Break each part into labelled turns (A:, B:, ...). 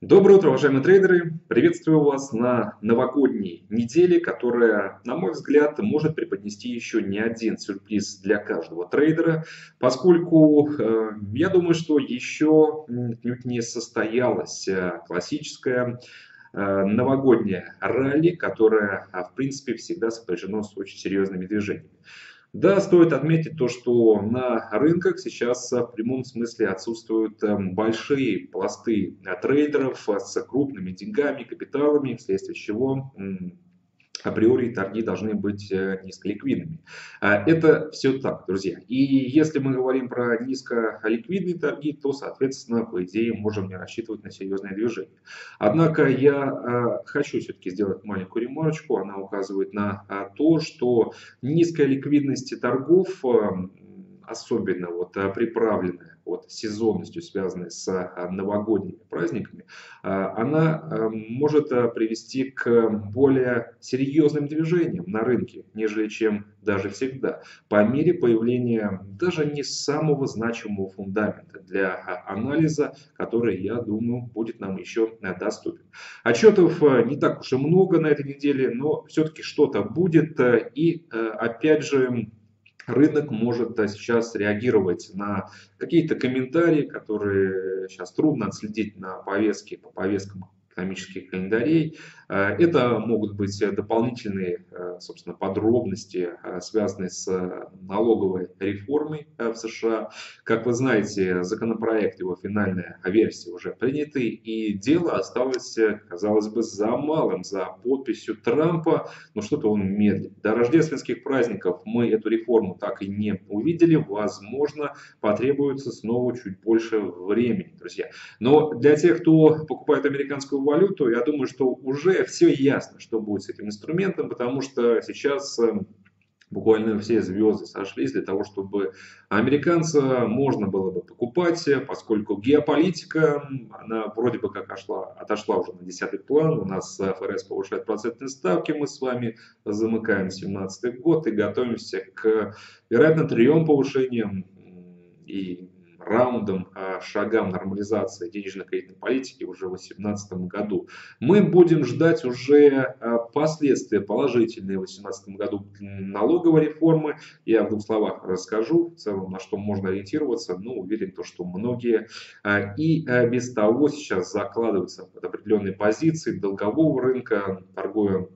A: Доброе утро, уважаемые трейдеры! Приветствую вас на новогодней неделе, которая, на мой взгляд, может преподнести еще не один сюрприз для каждого трейдера, поскольку э, я думаю, что еще не состоялась э, классическая э, новогодняя ралли, которая, в принципе, всегда сопряжена с очень серьезными движениями. Да, стоит отметить то, что на рынках сейчас в прямом смысле отсутствуют эм, большие пласты трейдеров с крупными деньгами, капиталами, вследствие чего априори торги должны быть э, низколиквидными. А, это все так, друзья. И если мы говорим про низколиквидные торги, то, соответственно, по идее, можем не рассчитывать на серьезное движение. Однако я а, хочу все-таки сделать маленькую ремарочку. Она указывает на а, то, что низкая ликвидность торгов особенно вот приправленная вот сезонностью, связанной с а, новогодними праздниками, а, она а, может привести к более серьезным движениям на рынке, нежели чем даже всегда, по мере появления даже не самого значимого фундамента для анализа, который, я думаю, будет нам еще доступен. Отчетов не так уж и много на этой неделе, но все-таки что-то будет. И опять же, рынок может сейчас реагировать на какие-то комментарии, которые сейчас трудно отследить на повестке, по повесткам экономических календарей. Э, это могут быть дополнительные, э, собственно, подробности, э, связанные с налоговой реформой в США. Как вы знаете, законопроект, его финальная версия уже приняты, и дело осталось, казалось бы, за малым, за подписью Трампа, но что-то он медлит. До рождественских праздников мы эту реформу так и не увидели, возможно, потребуется снова чуть больше времени, друзья. Но для тех, кто покупает американскую валюту, я думаю, что уже все ясно, что будет с этим инструментом, потому что сейчас э, буквально все звезды сошлись для того, чтобы американца можно было бы покупать, поскольку геополитика, она вроде бы как отошла, отошла уже на десятый план, у нас ФРС повышает процентные ставки, мы с вами замыкаем 2017 год и готовимся к, вероятно, трем повышениям и раундом, а, шагам нормализации денежно-кредитной политики уже в 2018 году. Мы будем ждать уже а, последствия положительные в 2018 году налоговой реформы. Я в двух словах расскажу в целом, на что можно ориентироваться, но уверен, то, что многие а, и без того сейчас закладываются под определенные позиции долгового рынка, торгуя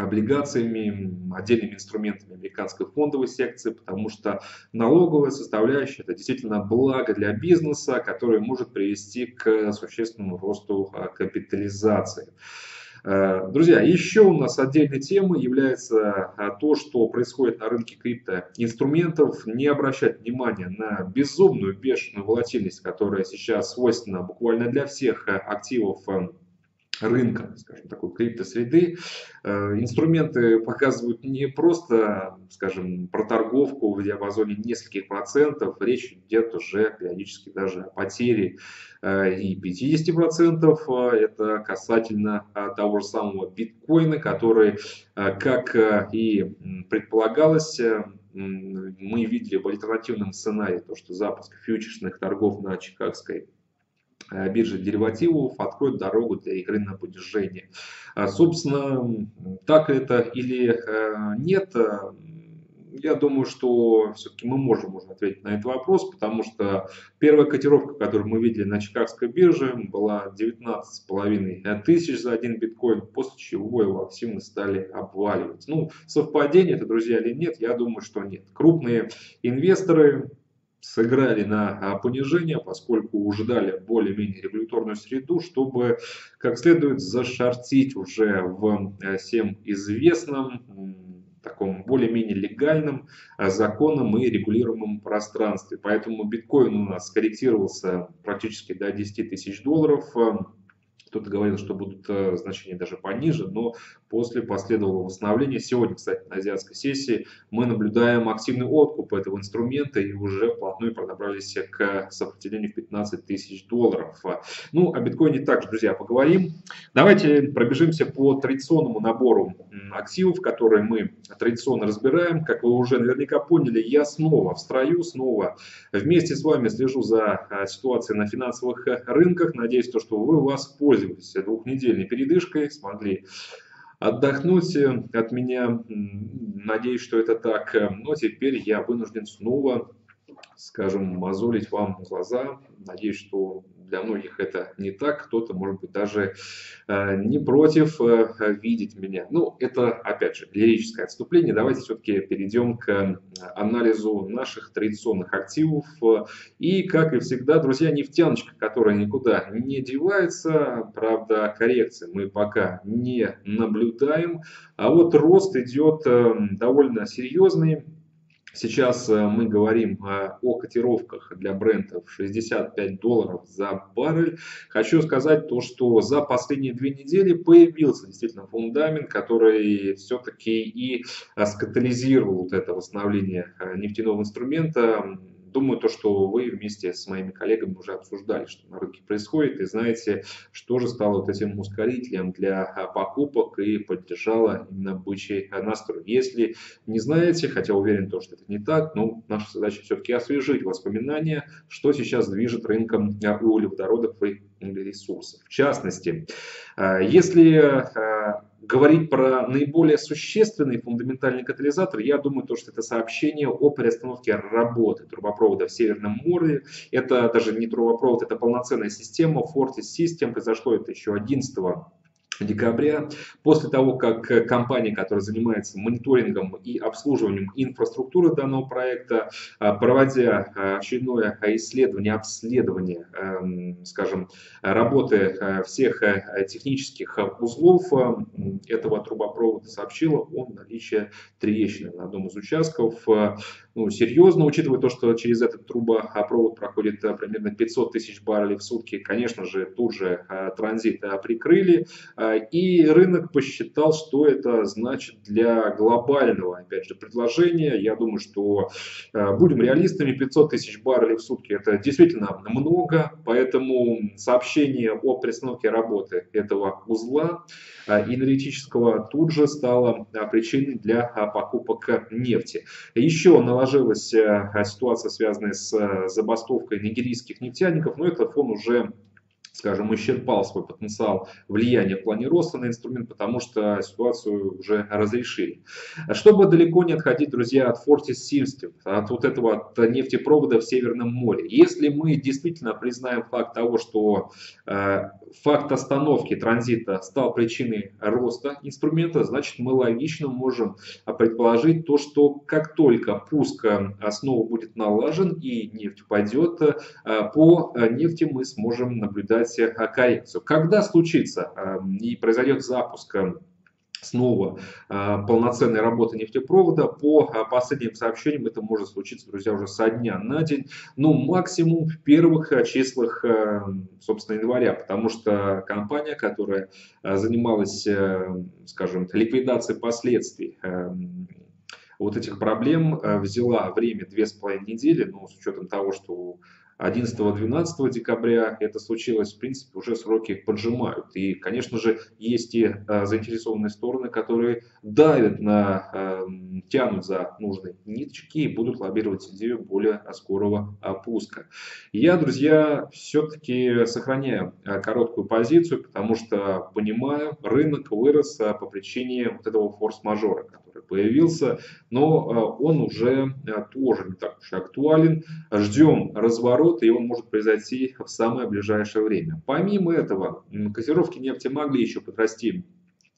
A: облигациями, отдельными инструментами американской фондовой секции, потому что налоговая составляющая это действительно благо для бизнеса, которое может привести к существенному росту а, капитализации. Э, друзья, еще у нас отдельной темой является а, то, что происходит на рынке криптоинструментов. Не обращать внимания на безумную, бешеную волатильность, которая сейчас свойственна буквально для всех а, активов рынка, скажем, такой криптосреды. Э, инструменты показывают не просто, скажем, проторговку в диапазоне нескольких процентов, речь идет уже периодически даже о потере э, и 50 процентов. Это касательно э, того же самого биткоина, который, как и предполагалось, мы видели в альтернативном сценарии, то, что запуск фьючерсных торгов на Чикагской Э, биржа деривативов откроет дорогу для игры на понижение. А, собственно, так это или э, нет, э, я думаю, что все-таки мы можем уже ответить на этот вопрос, потому что первая котировка, которую мы видели на Чикагской бирже, была 19,5 тысяч за один биткоин, после чего его активно стали обваливать. Ну, совпадение это, друзья, или нет, я думаю, что нет. Крупные инвесторы сыграли на а, понижение, поскольку ждали более-менее регуляторную среду, чтобы как следует зашортить уже в э, всем известном таком более-менее легальном а, законном и регулируемом пространстве. Поэтому биткоин у нас скорректировался практически до 10 тысяч долларов кто-то говорил, что будут э, значения даже пониже, но после последовало восстановление. Сегодня, кстати, на азиатской сессии мы наблюдаем активный откуп этого инструмента и уже вплотную подобрались к сопротивлению в 15 тысяч долларов. Ну, о биткоине также, друзья, поговорим. Давайте пробежимся по традиционному набору активов, которые мы традиционно разбираем. Как вы уже наверняка поняли, я снова в строю, снова вместе с вами слежу за э, ситуацией на финансовых рынках. Надеюсь, то, что вы воспользуетесь воспользовались двухнедельной передышкой, смогли отдохнуть от меня. Надеюсь, что это так. Но теперь я вынужден снова, скажем, мозолить вам глаза. Надеюсь, что для многих это не так, кто-то, может быть, даже э, не против э, видеть меня. Ну, это, опять же, лирическое отступление. Давайте все-таки перейдем к анализу наших традиционных активов. И, как и всегда, друзья, нефтяночка, которая никуда не девается. Правда, коррекции мы пока не наблюдаем. А вот рост идет э, довольно серьезный. Сейчас э, мы говорим э, о котировках для брендов 65 долларов за баррель. Хочу сказать то, что за последние две недели появился действительно фундамент, который все-таки и э, скатализировал вот это восстановление нефтяного инструмента Думаю, то, что вы вместе с моими коллегами уже обсуждали, что на рынке происходит, и знаете, что же стало вот этим ускорителем для а, покупок и поддержало именно бычий а, настрой. Если не знаете, хотя уверен, то, что это не так, но наша задача все-таки освежить воспоминания, что сейчас движет рынком а, углеводородов и ресурсов. В частности, если говорить про наиболее существенный фундаментальный катализатор, я думаю, то, что это сообщение о перестановке работы трубопровода в Северном море. Это даже не трубопровод, это полноценная система, Fortis System. Произошло это еще 11 декабря, после того, как э, компания, которая занимается мониторингом и обслуживанием инфраструктуры данного проекта, а, проводя а, очередное исследование, обследование, эм, скажем, работы э, всех э, технических узлов этого трубопровода, сообщила о наличии трещины на одном из участков ну, серьезно, учитывая то, что через этот трубопровод проходит э, примерно 500 тысяч баррелей в сутки. Конечно же, тут же э, транзит э, прикрыли, и рынок посчитал, что это значит для глобального, опять же, предложения. Я думаю, что будем реалистами, 500 тысяч баррелей в сутки это действительно много, поэтому сообщение о пристановке работы этого узла энергетического тут же стало причиной для покупок нефти. Еще на наложилась э, ситуация, связанная с э, забастовкой нигерийских нефтяников, но этот фон уже скажем, исчерпал свой потенциал влияния в плане роста на инструмент, потому что ситуацию уже разрешили. Чтобы далеко не отходить, друзья, от Fortis System, от вот этого от нефтепровода в Северном море. Если мы действительно признаем факт того, что э, факт остановки транзита стал причиной роста инструмента, значит мы логично можем предположить то, что как только пуск снова будет налажен и нефть упадет, э, по нефти мы сможем наблюдать сделать коррекцию. Когда случится эм, и произойдет запуск эм, снова э, полноценной работы нефтепровода. По э, последним сообщениям это может случиться, друзья, уже со дня на день, но максимум в первых э, числах, собственно, января, потому что компания, которая занималась, скажем, ликвидацией последствий вот этих проблем, взяла время две с половиной недели, но с учетом того, что 11-12 декабря это случилось, в принципе, уже сроки поджимают. И, конечно же, есть и а, заинтересованные стороны, которые давят на, а, тянут за нужные ниточки и будут лоббировать идею более скорого опуска. Я, друзья, все-таки сохраняю а, короткую позицию, потому что понимаю, рынок вырос по причине вот этого форс-мажора, который появился, но он уже тоже не так уж и актуален. Ждем разворот и он может произойти в самое ближайшее время. Помимо этого, котировки нефти могли еще подрасти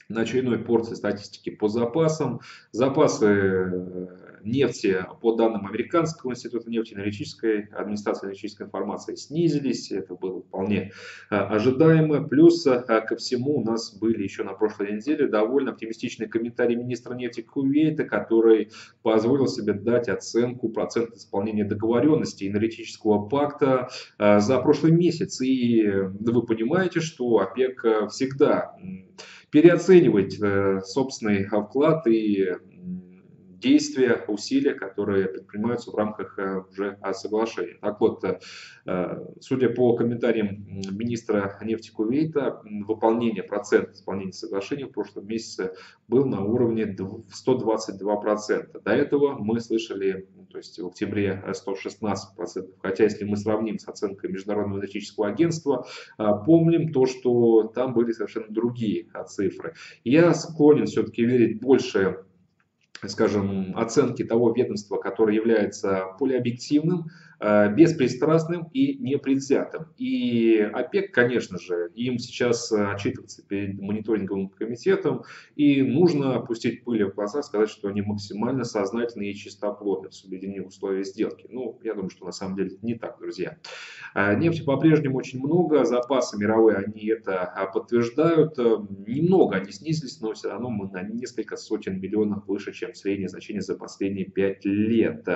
A: на очередной порции статистики по запасам. Запасы э, нефти, по данным Американского института нефти, аналитической администрации аналитической информации снизились. Это было вполне ожидаемо. Плюс ко всему у нас были еще на прошлой неделе довольно оптимистичные комментарии министра нефти Кувейта, который позволил себе дать оценку процента исполнения договоренности энергетического пакта за прошлый месяц. И вы понимаете, что ОПЕК всегда переоценивать э, собственный вклад и действия, усилия, которые предпринимаются в рамках э, уже соглашения. Так вот, э, судя по комментариям министра нефти Кувейта, выполнение процента исполнения соглашения в прошлом месяце был на уровне 122%. До этого мы слышали, то есть в октябре 116%. Хотя если мы сравним с оценкой Международного энергетического агентства, э, помним то, что там были совершенно другие цифры. Я склонен все-таки верить больше скажем, оценки того ведомства, которое является более объективным, беспристрастным и непредвзятым. И ОПЕК, конечно же, им сейчас э, отчитываться перед мониторинговым комитетом, и нужно опустить пыль в глаза, сказать, что они максимально сознательны и чистоплотны в соблюдении условий сделки. Ну, я думаю, что на самом деле не так, друзья. Э, нефти по-прежнему очень много, запасы мировые, они это подтверждают. Немного они снизились, но все равно мы на несколько сотен миллионов выше, чем среднее значение за последние пять лет.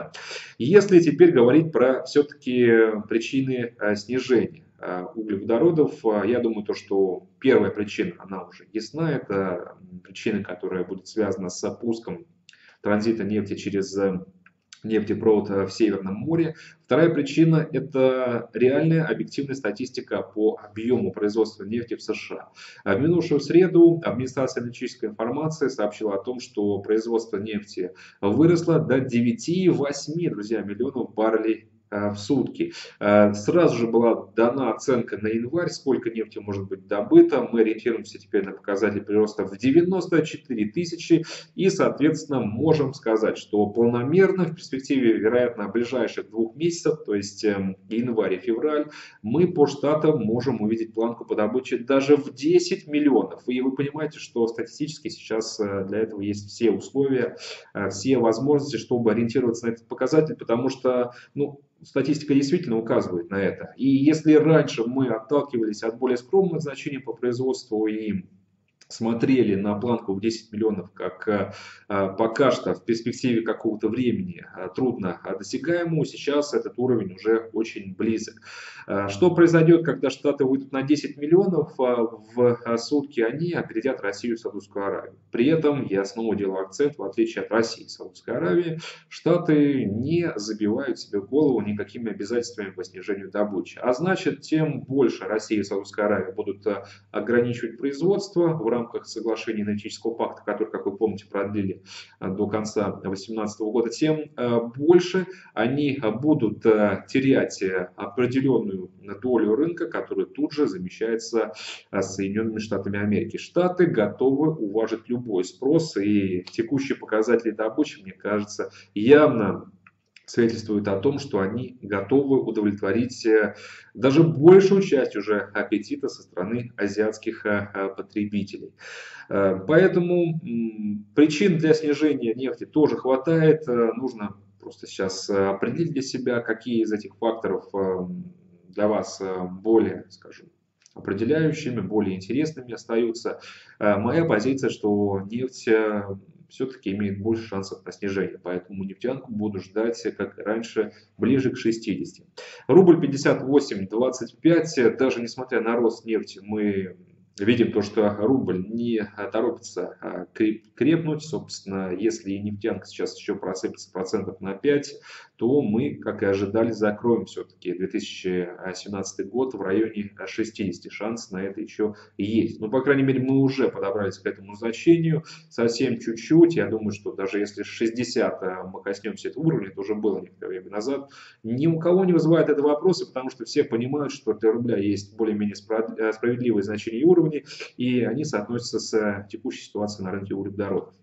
A: Если теперь говорить про все-таки причины э, снижения э, углеводородов. Э, я думаю, то, что первая причина, она уже ясна, это причина, которая будет связана с опуском транзита нефти через нефтепровод в Северном море. Вторая причина – это реальная объективная статистика по объему производства нефти в США. В минувшую среду администрация аналитической информации сообщила о том, что производство нефти выросло до 9,8 друзья, миллионов баррелей Э, в сутки. Э, сразу же была дана оценка на январь, сколько нефти может быть добыто. Мы ориентируемся теперь на показатель прироста в 94 тысячи и, соответственно, можем сказать, что полномерно в перспективе, вероятно, ближайших двух месяцев, то есть эм, январь и февраль, мы по штатам можем увидеть планку по добыче даже в 10 миллионов. И вы понимаете, что статистически сейчас э, для этого есть все условия, все возможности, чтобы ориентироваться на этот показатель, потому что, ну, статистика действительно указывает на это. И если раньше мы отталкивались от более скромных значений по производству и смотрели на планку в 10 миллионов как э, пока что в перспективе какого-то времени э, трудно досягаемую, сейчас этот уровень уже очень близок. Э, что произойдет, когда Штаты выйдут на 10 миллионов в сутки, они опередят Россию и Саудовскую Аравию. При этом я снова делаю акцент, в отличие от России и Саудовской Аравии, Штаты не забивают себе голову никакими обязательствами по снижению добычи. А значит, тем больше Россия и Саудовская Аравия будут ограничивать производство в рамках соглашения энергетического пакта, который, как вы помните, продлили э, до конца 2018 года, тем э, больше они будут э, терять определенную долю рынка, которая тут же замещается Соединенными Штатами Америки. Штаты готовы уважить любой спрос, и текущие показатели добычи, мне кажется, явно свидетельствует о том, что они готовы удовлетворить э, даже большую часть уже аппетита со стороны азиатских э, э, потребителей. Поэтому причин для снижения нефти тоже хватает. Нужно просто сейчас определить для себя, какие из этих факторов для вас более, скажем, определяющими, более интересными остаются. Моя позиция, что нефть все-таки имеет больше шансов на снижение. Поэтому нефтянку буду ждать, как раньше, ближе к 60. Рубль 58.25. Даже несмотря на рост нефти, мы видим то, что рубль не торопится а, крепнуть. Собственно, если нефтянка сейчас еще просыпется процентов на 5, то мы, как и ожидали, закроем все-таки 2017 год в районе 60. Шанс на это еще есть. Ну, по крайней мере, мы уже подобрались к этому значению. Совсем чуть-чуть. Я думаю, что даже если 60 а, мы коснемся этого уровня, это уже было некоторое время назад, ни у кого не вызывает это вопросы, потому что все понимают, что для рубля есть более-менее э, справедливые значения и уровни, и они соотносятся с э, текущей ситуацией на рынке углеводородов.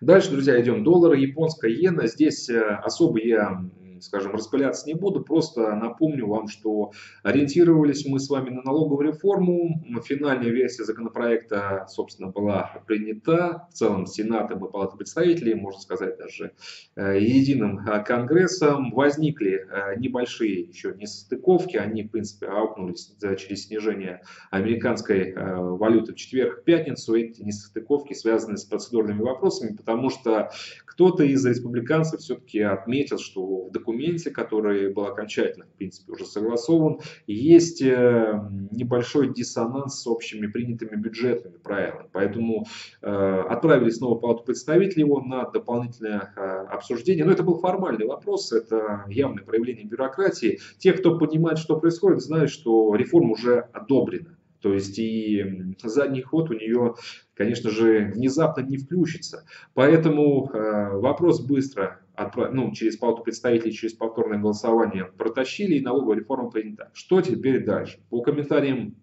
A: Дальше, друзья, идем. Доллар, японская иена. Здесь э, особо я скажем, распыляться не буду, просто напомню вам, что ориентировались мы с вами на налоговую реформу. Финальная версия законопроекта, собственно, была принята в целом Сенатом и Палатой представителей, можно сказать, даже э, единым Конгрессом. Возникли небольшие еще несостыковки, они, в принципе, аукнулись через снижение американской валюты в четверг, в пятницу. Эти несостыковки связаны с процедурными вопросами, потому что кто-то из республиканцев все-таки отметил, что в документе, который был окончательно, в принципе, уже согласован, есть э, небольшой диссонанс с общими принятыми бюджетными правилами. Поэтому э, отправили снова палату представителей его на дополнительное э, обсуждение. Но это был формальный вопрос, это явное проявление бюрократии. Те, кто понимает, что происходит, знают, что реформа уже одобрена. То есть и задний ход у нее, конечно же, внезапно не включится. Поэтому вопрос быстро отправ... ну, через представителей, через повторное голосование протащили, и налоговая реформа принята. Что теперь дальше? По комментариям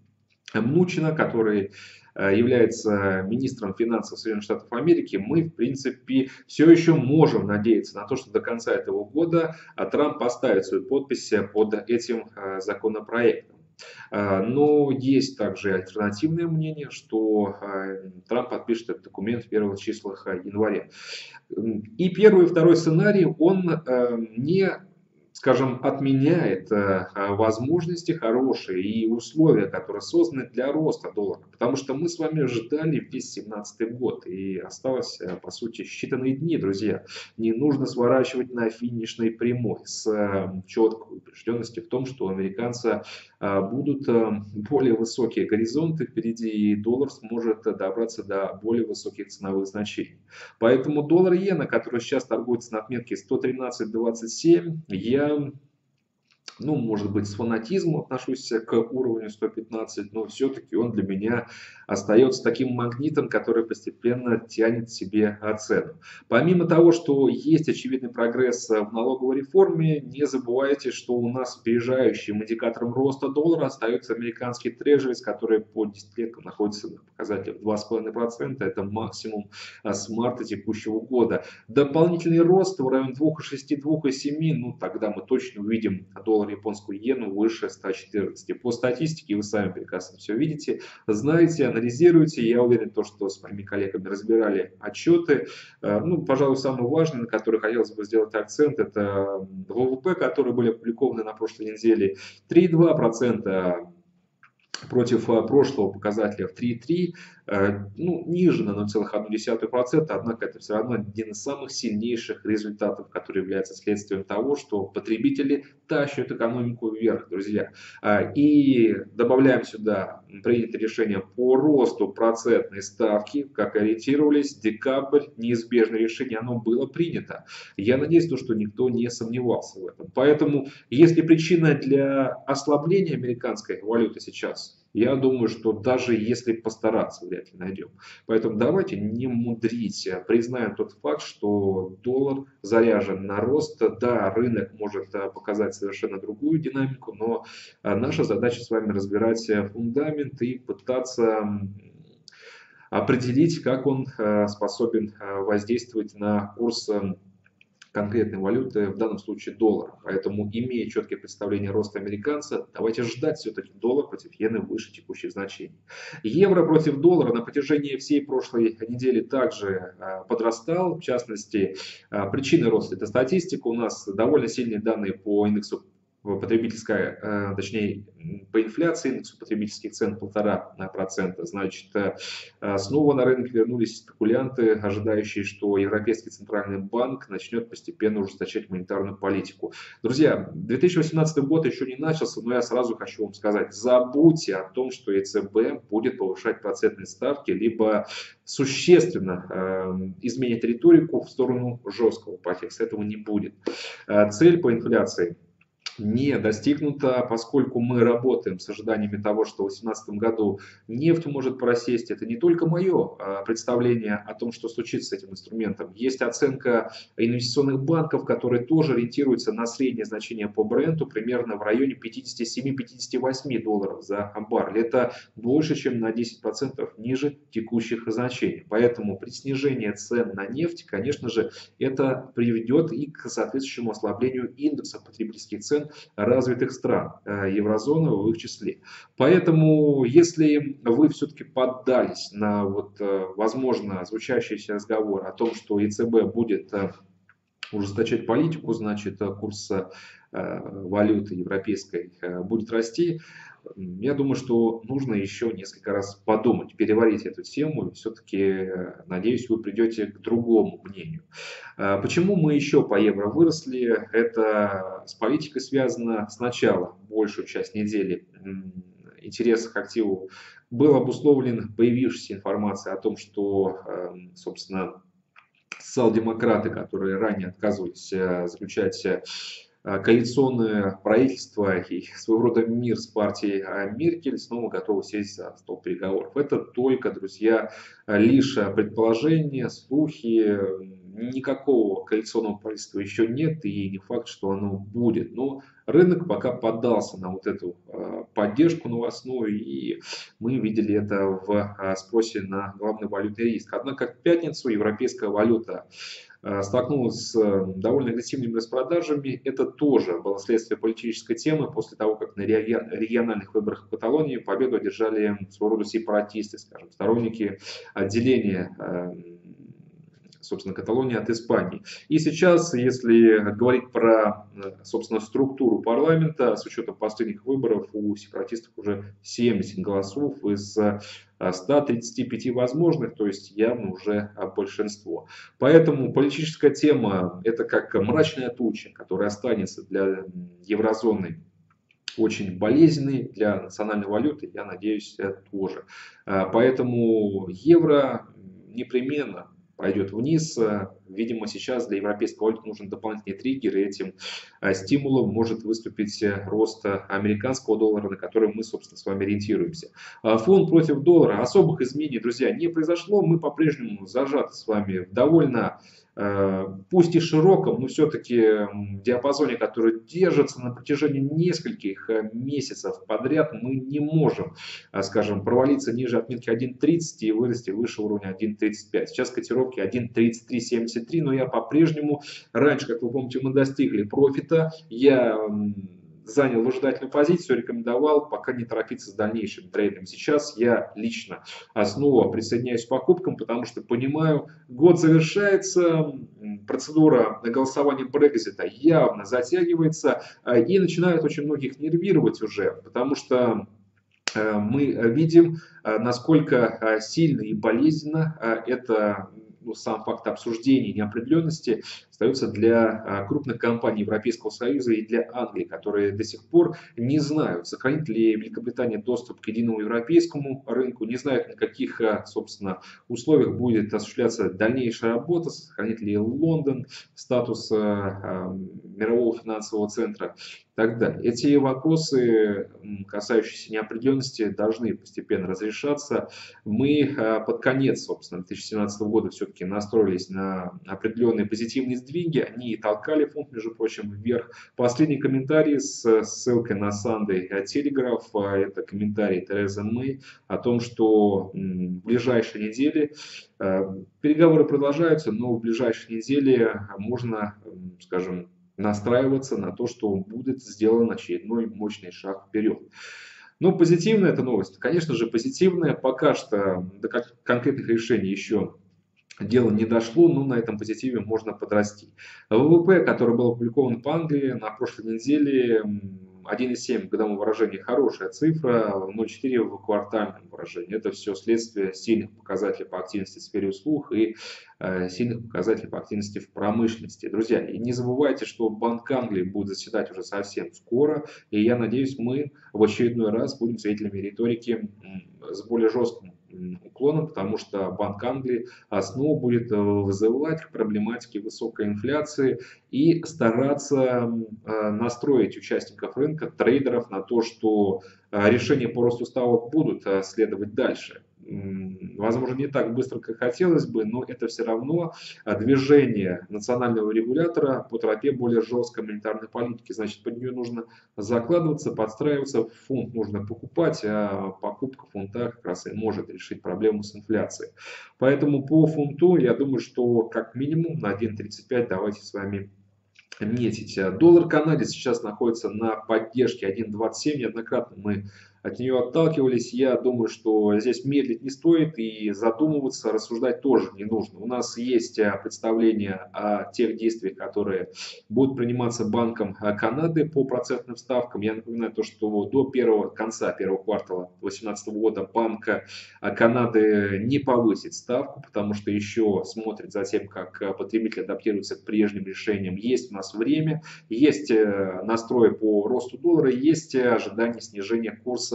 A: Мнучина, который э, является министром финансов Соединенных Штатов Америки, мы, в принципе, все еще можем надеяться на то, что до конца этого года Трамп поставит свою подпись под этим э, законопроектом. А, но есть также альтернативное мнение, что а, Трамп подпишет этот документ в первых числах а, января. И первый и второй сценарий, он не скажем, отменяет э, возможности хорошие и условия, которые созданы для роста доллара. Потому что мы с вами ждали весь 2017 год и осталось, э, по сути, считанные дни, друзья. Не нужно сворачивать на финишной прямой с э, четкой убежденностью в том, что у американца будут более высокие горизонты впереди и доллар сможет добраться до более высоких ценовых значений. Поэтому доллар-иена, который сейчас торгуется на отметке 113.27, я ну, может быть, с фанатизмом отношусь к уровню 115, но все-таки он для меня остается таким магнитом, который постепенно тянет себе цену. Помимо того, что есть очевидный прогресс в налоговой реформе, не забывайте, что у нас опережающим индикатором роста доллара остается американский трежерис, который по десятилеткам находится на показателе в 2,5%. Это максимум с марта текущего года. Дополнительный рост в районе 2,6-2,7, ну тогда мы точно увидим доллар японскую иену выше 114. По статистике вы сами прекрасно все видите, знаете, анализируете. Я уверен, то, что с моими коллегами разбирали отчеты. Э, ну, пожалуй, самый важный, на который хотелось бы сделать акцент, это ВВП, которые были опубликованы на прошлой неделе. 3,2% против э, прошлого показателя в 3,3, э, ну, ниже на 0,1%, однако это все равно один из самых сильнейших результатов, который является следствием того, что потребители тащат экономику вверх, друзья. И добавляем сюда принятое решение по росту процентной ставки, как ориентировались, декабрь, неизбежное решение, оно было принято. Я надеюсь, что никто не сомневался в этом. Поэтому, если причина для ослабления американской валюты сейчас я думаю, что даже если постараться, вряд ли найдем. Поэтому давайте не мудрить, а признаем тот факт, что доллар заряжен на рост. Да, рынок может а, показать совершенно другую динамику, но а, наша задача с вами разбирать фундамент и пытаться определить, как он способен воздействовать на курс конкретной валюты, в данном случае доллара. Поэтому, имея четкое представление роста американца, давайте ждать все-таки доллар против иены выше текущих значений. Евро против доллара на протяжении всей прошлой недели также а, подрастал. В частности, а, причины роста – это статистика. У нас довольно сильные данные по индексу потребительская, э, точнее по инфляции индексу потребительских цен полтора процента. Значит, э, снова на рынок вернулись спекулянты, ожидающие, что Европейский центральный банк начнет постепенно ужесточать монетарную политику. Друзья, 2018 год еще не начался, но я сразу хочу вам сказать, забудьте о том, что ЕЦБ будет повышать процентные ставки, либо существенно э, изменить риторику в сторону жесткого подтекста. Этого не будет. Цель по инфляции не достигнуто, поскольку мы работаем с ожиданиями того, что в 2018 году нефть может просесть. Это не только мое а, представление о том, что случится с этим инструментом. Есть оценка инвестиционных банков, которые тоже ориентируются на среднее значение по бренду примерно в районе 57-58 долларов за баррель. Это больше, чем на 10% ниже текущих значений. Поэтому при снижении цен на нефть, конечно же, это приведет и к соответствующему ослаблению индекса потребительских цен развитых стран э, еврозоны в их числе. Поэтому, если вы все-таки поддались на вот, э, возможно, звучащийся разговор о том, что ЕЦБ будет э, ужесточать политику, значит, курс валюты европейской будет расти, я думаю, что нужно еще несколько раз подумать, переварить эту тему. И все-таки, э, надеюсь, вы придете к другому мнению. А почему мы еще по евро выросли? Это с политикой связано сначала, большую часть недели интерес к активу был обусловлен появившейся информацией о том, что, эм, собственно, социал-демократы, которые ранее отказывались э, заключать э, Э, коалиционное правительство и своего рода мир с партией э, Меркель снова готовы сесть за стол переговоров. Это только, друзья, лишь предположение, слухи, никакого коалиционного правительства еще нет и не факт, что оно будет. Но рынок пока поддался на вот эту э, поддержку новостную и мы видели это в спросе на главный валютный риск. Однако в пятницу европейская валюта Э, столкнулась с э, довольно агрессивными распродажами. Это тоже было следствие политической темы после того, как на региональных выборах в Каталонии победу одержали своего рода сепаратисты, скажем, сторонники отделения эм, собственно, Каталонии от Испании. И сейчас, если говорить про, э, собственно, структуру парламента, с учетом последних выборов, у сепаратистов уже 70 голосов из 135 э, возможных, то есть явно уже большинство. Поэтому политическая тема – это как мрачная туча, которая останется для еврозоны очень болезненный для национальной валюты, я надеюсь, тоже. Э, поэтому евро непременно пойдет вниз. Видимо, сейчас для европейского валюты нужен дополнительный триггер, и этим э, стимулом может выступить э, рост американского доллара, на который мы, собственно, с вами ориентируемся. А фонд против доллара особых изменений, друзья, не произошло. Мы по-прежнему зажаты с вами в довольно Э, пусть и широком, но все-таки диапазоне, который держится на протяжении нескольких э, месяцев подряд, мы не можем, э, скажем, провалиться ниже отметки 1.30 и вырасти выше уровня 1.35. Сейчас котировки 1.3373, но я по-прежнему, раньше, как вы помните, мы достигли профита, я занял выжидательную позицию, рекомендовал пока не торопиться с дальнейшим трейдом. Сейчас я лично снова присоединяюсь к покупкам, потому что понимаю, год завершается, процедура голосования Брекзита явно затягивается а, и начинает очень многих нервировать уже, потому что э, мы видим, э, насколько э, сильно и болезненно это ну, сам факт обсуждения неопределенности остается для а, крупных компаний Европейского Союза и для Англии, которые до сих пор не знают, сохранит ли Великобритания доступ к единому европейскому рынку, не знают, на каких, а, собственно, условиях будет осуществляться дальнейшая работа, сохранит ли Лондон статус а, мирового финансового центра и так далее. Эти вопросы, касающиеся неопределенности, должны постепенно разрешаться. Мы под конец, собственно, 2017 года все-таки настроились на определенные позитивные сдвиги. Они толкали фонд, между прочим, вверх. Последний комментарий с ссылкой на Sunday Telegraph. А это комментарий Терезы Мэй о том, что в ближайшие недели э, переговоры продолжаются, но в ближайшие недели можно, скажем, настраиваться на то, что будет сделан очередной мощный шаг вперед. Ну, позитивная эта новость, конечно же, позитивная. Пока что до конкретных решений еще дело не дошло, но на этом позитиве можно подрасти. ВВП, который был опубликован по Англии на прошлой неделе, 1,7 в годовом выражении хорошая цифра, 0,4 в квартальном выражении. Это все следствие сильных показателей по активности в сфере услуг и э, сильных показателей по активности в промышленности. Друзья, и не забывайте, что Банк Англии будет заседать уже совсем скоро, и я надеюсь, мы в очередной раз будем свидетелями риторики с более жестким уклоном, потому что Банк Англии снова будет вызывать к проблематике высокой инфляции и стараться настроить участников рынка, трейдеров на то, что решения по росту ставок будут следовать дальше возможно, не так быстро, как хотелось бы, но это все равно а, движение национального регулятора по тропе более жесткой монетарной политики. Значит, под нее нужно закладываться, подстраиваться, фунт нужно покупать, а покупка фунта как раз и может решить проблему с инфляцией. Поэтому по фунту я думаю, что как минимум на 1.35 давайте с вами метить. Доллар канадец сейчас находится на поддержке 1.27. Неоднократно мы от нее отталкивались. Я думаю, что здесь медлить не стоит и задумываться, рассуждать тоже не нужно. У нас есть э, представление о тех действиях, которые будут приниматься Банком э, Канады по процентным ставкам. Я напоминаю то, что до первого конца первого квартала 2018 года Банк э, Канады не повысит ставку, потому что еще смотрит за тем, как потребитель адаптируется к прежним решениям. Есть у нас время, есть настрой по росту доллара, есть ожидание снижения курса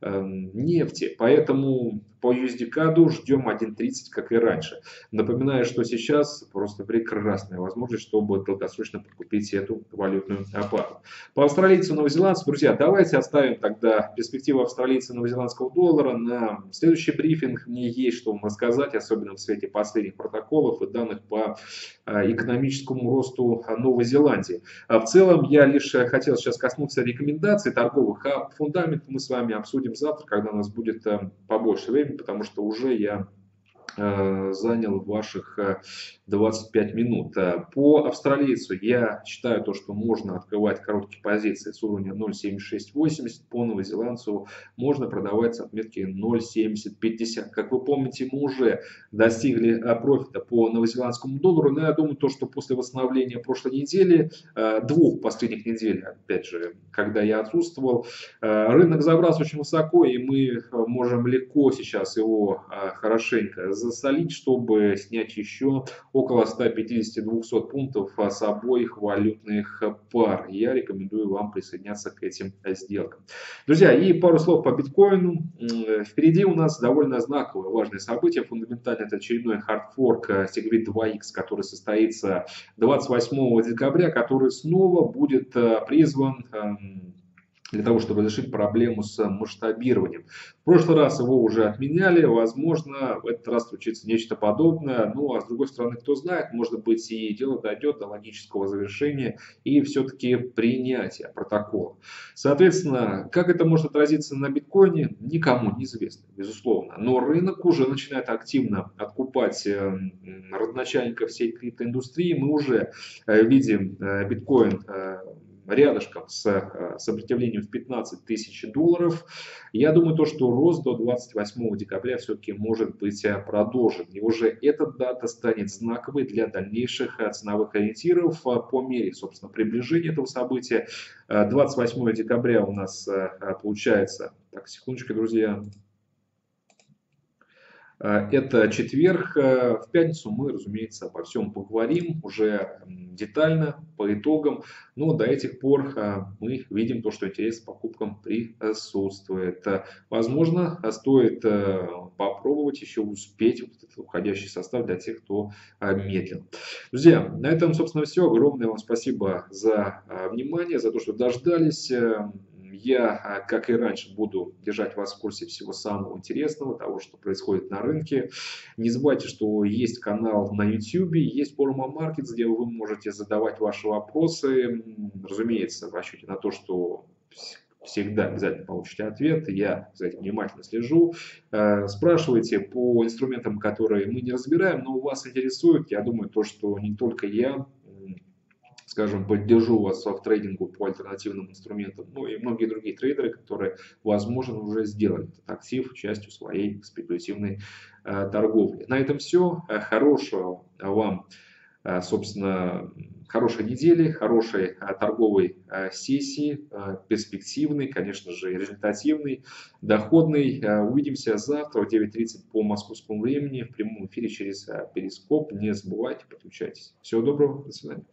A: эм, нефти. Поэтому по USD ждем 1.30, как и раньше. Напоминаю, что сейчас просто прекрасная возможность, чтобы долгосрочно подкупить эту валютную пару. По австралийцу новозеландцу, друзья, давайте оставим тогда перспективу австралийца новозеландского доллара на следующий брифинг. Мне есть что вам рассказать, особенно в свете последних протоколов и данных по э, экономическому росту Новой Зеландии. А в целом я лишь хотел сейчас коснуться рекомендаций торговых, а фундамент мы с вами обсудим завтра, когда у нас будет э, побольше времени потому что уже я занял ваших э, 25 минут. Э, по австралийцу я считаю то, что можно открывать короткие позиции с уровня 0.7680. По новозеландцу можно продавать с отметки 0.7050. Как вы помните, мы уже достигли э, профита по новозеландскому доллару. Но я думаю, то, что после восстановления прошлой недели, э, двух последних недель, опять же, когда я отсутствовал, рынок забрался очень высоко, и мы можем легко сейчас его хорошенько засолить, чтобы снять еще около 150-200 пунктов с обоих валютных пар. Я рекомендую вам присоединяться к этим сделкам. Друзья, и пару слов по биткоину. Впереди у нас довольно знаковое, важное событие. Фундаментально это очередной хардфорк Segwit 2X, который состоится 28 декабря, который снова будет э, призван эм, для того, чтобы решить проблему с масштабированием. В прошлый раз его уже отменяли, возможно, в этот раз случится нечто подобное. Ну, а с другой стороны, кто знает, может быть и дело дойдет до логического завершения и все-таки принятия протокола. Соответственно, как это может отразиться на биткоине, никому не известно, безусловно. Но рынок уже начинает активно откупать э, родоначальников всей криптоиндустрии. Мы уже э, видим э, биткоин рядышком с э, сопротивлением в 15 тысяч долларов. Я думаю, то, что рост до 28 декабря все-таки может быть э, продолжен. И уже эта дата станет знаковой для дальнейших э, ценовых ориентиров по мере, собственно, приближения этого события. 28 декабря у нас получается, так, секундочку, друзья, это четверг. Э, в пятницу мы, разумеется, обо всем поговорим уже детально, по итогам. Но до этих пор э, мы видим то, что интерес к покупкам присутствует. Возможно, стоит попробовать еще успеть вот этот уходящий состав для тех, кто медлил. Друзья, на этом, собственно, все. Огромное вам спасибо за внимание, за то, что дождались. Я, а, как и раньше, буду держать вас в курсе всего самого интересного, того, что происходит на рынке. Не забывайте, что есть канал на YouTube, есть форум Markets, где вы можете задавать ваши вопросы. Разумеется, в расчете на то, что всегда обязательно получите ответ. Я за этим внимательно слежу. Э, спрашивайте по инструментам, которые мы не разбираем, но у вас интересует. Я думаю, то, что не только я скажем, поддержу вас в трейдингу по альтернативным инструментам, ну и многие другие трейдеры, которые, возможно, уже сделали этот актив частью своей спекулятивной э, торговли. На этом все. Э, хорошего вам, э, собственно, хорошей недели, хорошей э, торговой э, сессии, э, перспективной, конечно же, результативной, доходной. Увидимся завтра в 9.30 по московскому времени в прямом эфире через Перископ. Не забывайте, подключайтесь. Всего доброго, до свидания.